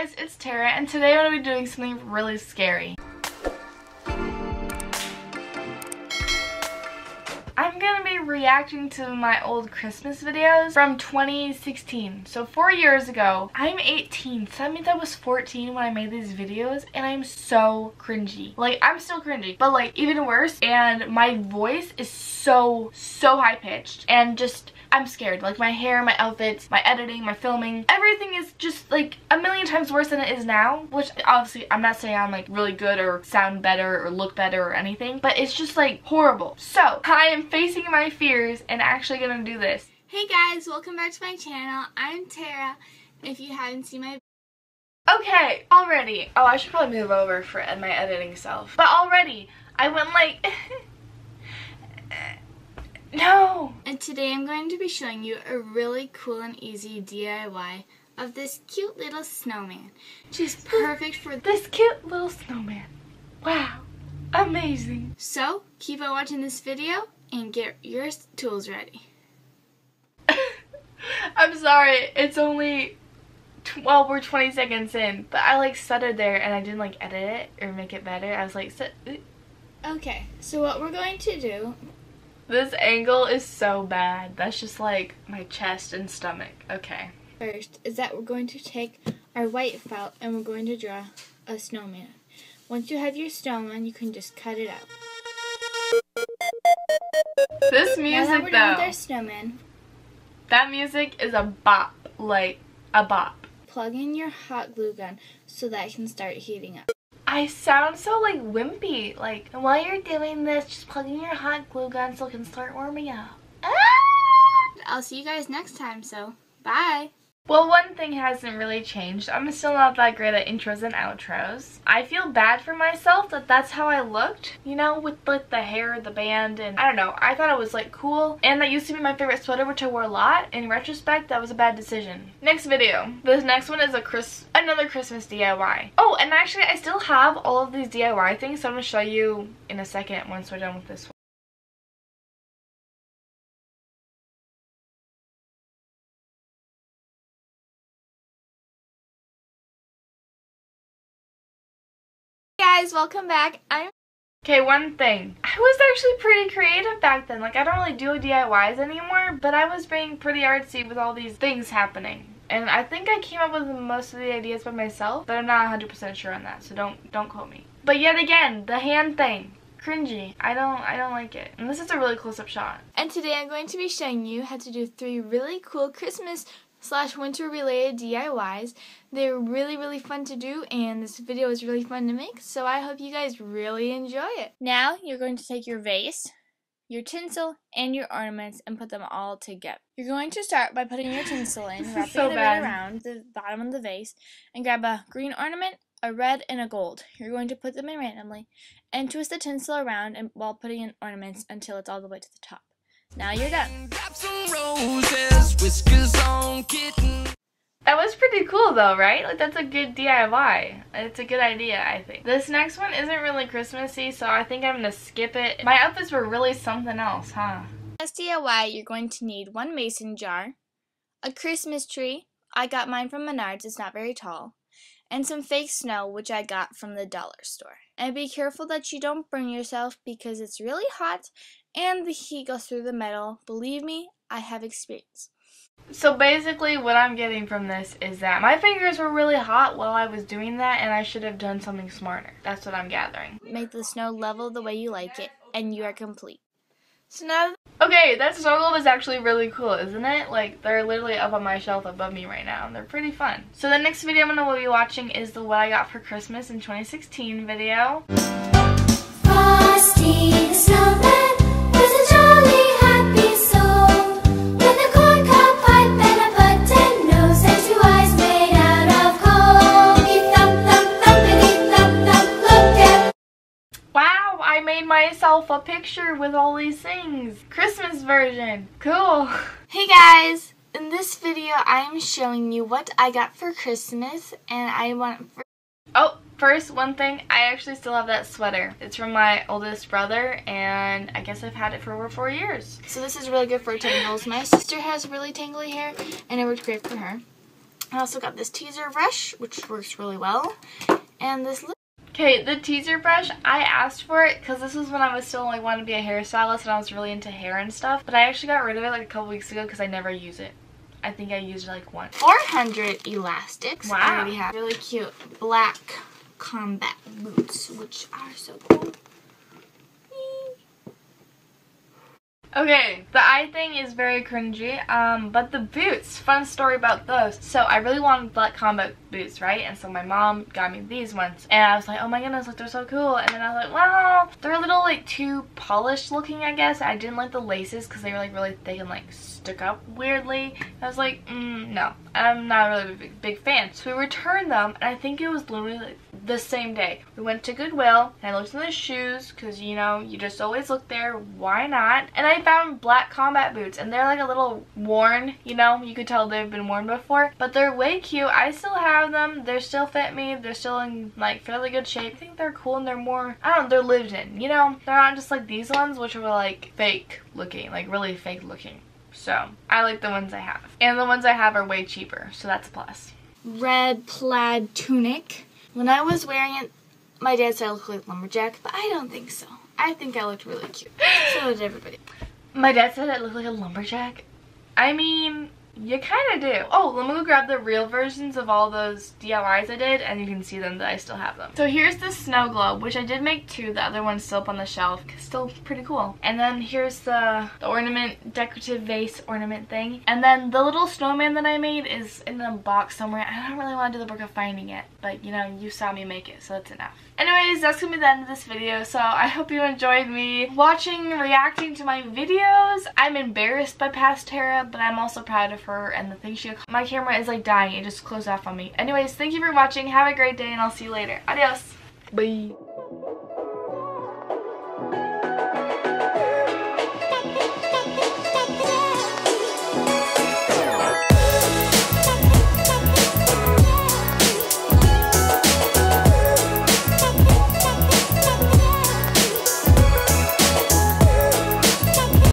guys, it's Tara and today I'm going to be doing something really scary. I'm going to be reacting to my old Christmas videos from 2016. So four years ago, I'm 18, so that means I was 14 when I made these videos and I'm so cringy. Like, I'm still cringy, but like even worse and my voice is so, so high pitched and just I'm scared. Like my hair, my outfits, my editing, my filming, everything is just like a million times worse than it is now. Which obviously I'm not saying I'm like really good or sound better or look better or anything. But it's just like horrible. So I am facing my fears and actually gonna do this. Hey guys, welcome back to my channel. I'm Tara. If you haven't seen my Okay, already. Oh, I should probably move over for my editing self. But already, I went like... No! And today I'm going to be showing you a really cool and easy DIY of this cute little snowman. She's perfect for this cute little snowman. Wow, amazing. So, keep on watching this video and get your tools ready. I'm sorry, it's only, well, we're 20 seconds in, but I like stuttered there and I didn't like edit it or make it better. I was like, Okay, so what we're going to do this angle is so bad. That's just like my chest and stomach. Okay. First is that we're going to take our white felt and we're going to draw a snowman. Once you have your snowman, you can just cut it out. This music now that we're though. Done with our snowman. That music is a bop, like a bop. Plug in your hot glue gun so that it can start heating up. I sound so like wimpy. Like, while you're doing this, just plug in your hot glue gun so it can start warming up. I'll see you guys next time, so bye. Well, one thing hasn't really changed. I'm still not that great at intros and outros. I feel bad for myself that that's how I looked, you know, with like the hair, the band, and I don't know. I thought it was like cool. And that used to be my favorite sweater, which I wore a lot. In retrospect, that was a bad decision. Next video. This next one is a Chris another Christmas DIY. Oh, and actually I still have all of these DIY things, so I'm to show you in a second once we're done with this one. Guys, welcome back. I'm Okay, one thing. I was actually pretty creative back then. Like, I don't really do DIYs anymore, but I was being pretty artsy with all these things happening. And I think I came up with most of the ideas by myself, but I'm not 100% sure on that, so don't don't quote me. But yet again, the hand thing. Cringy. I don't I don't like it. And this is a really close-up shot. And today I'm going to be showing you how to do three really cool Christmas slash winter related DIYs. They're really, really fun to do and this video is really fun to make, so I hope you guys really enjoy it. Now you're going to take your vase, your tinsel, and your ornaments and put them all together. You're going to start by putting your tinsel in, wrapping so it around the bottom of the vase, and grab a green ornament, a red, and a gold. You're going to put them in randomly and twist the tinsel around and, while putting in ornaments until it's all the way to the top. Now you're done. That was pretty cool though, right? Like that's a good DIY. It's a good idea, I think. This next one isn't really Christmassy, so I think I'm gonna skip it. My outfits were really something else, huh? As DIY, you're going to need one mason jar, a Christmas tree. I got mine from Menards, it's not very tall, and some fake snow, which I got from the dollar store. And be careful that you don't burn yourself because it's really hot and the heat goes through the metal. Believe me, I have experience. So basically what I'm getting from this is that my fingers were really hot while I was doing that and I should have done something smarter. That's what I'm gathering. Make the snow level the way you like it and you are complete. So now Okay, that snow globe is actually really cool, isn't it? Like, they're literally up on my shelf above me right now, and they're pretty fun. So the next video I'm going to be watching is the What I Got for Christmas in 2016 video. Frosty myself a picture with all these things. Christmas version. Cool. Hey guys! In this video, I am showing you what I got for Christmas, and I want... For oh, first, one thing, I actually still have that sweater. It's from my oldest brother, and I guess I've had it for over four years. So this is really good for tangles. My sister has really tangly hair, and it worked great for her. I also got this teaser brush, which works really well. And this Okay, the teaser brush, I asked for it because this was when I was still like wanting to be a hairstylist and I was really into hair and stuff. But I actually got rid of it like a couple weeks ago because I never use it. I think I used it like once. 400 elastics. Wow. I already have really cute black combat boots, which are so cool. Okay, the eye thing is very cringy, um, but the boots, fun story about those. So I really wanted black combat boots, right? And so my mom got me these ones, and I was like, oh my goodness, like they're so cool. And then I was like, wow, they're a little like too polished looking, I guess. I didn't like the laces because they were like really thick and like stuck up weirdly. I was like, mm, no, I'm not really a big, big fan. So we returned them, and I think it was literally like the same day. We went to Goodwill, and I looked in the shoes, because, you know, you just always look there. Why not? And I found black combat boots, and they're like a little worn, you know? You could tell they've been worn before, but they're way cute. I still have them. They still fit me. They're still in, like, fairly good shape. I think they're cool, and they're more, I don't know, they're lived in, you know? They're not just like these ones, which were, like, fake looking, like, really fake looking. So, I like the ones I have. And the ones I have are way cheaper, so that's a plus. Red plaid tunic. When I was wearing it, my dad said I looked like a lumberjack, but I don't think so. I think I looked really cute. So did everybody. My dad said I looked like a lumberjack. I mean, you kind of do. Oh, let me go grab the real versions of all those DIYs I did and you can see them that I still have them. So here's the snow globe, which I did make two. The other one's still up on the shelf. Still pretty cool. And then here's the, the ornament, decorative vase ornament thing. And then the little snowman that I made is in a box somewhere. I don't really want to do the work of finding it, but you know, you saw me make it, so that's enough. Anyways, that's going to be the end of this video, so I hope you enjoyed me watching, reacting to my videos. I'm embarrassed by past Tara, but I'm also proud of her and the things she My camera is like dying. It just closed off on me. Anyways, thank you for watching. Have a great day, and I'll see you later. Adios. Bye.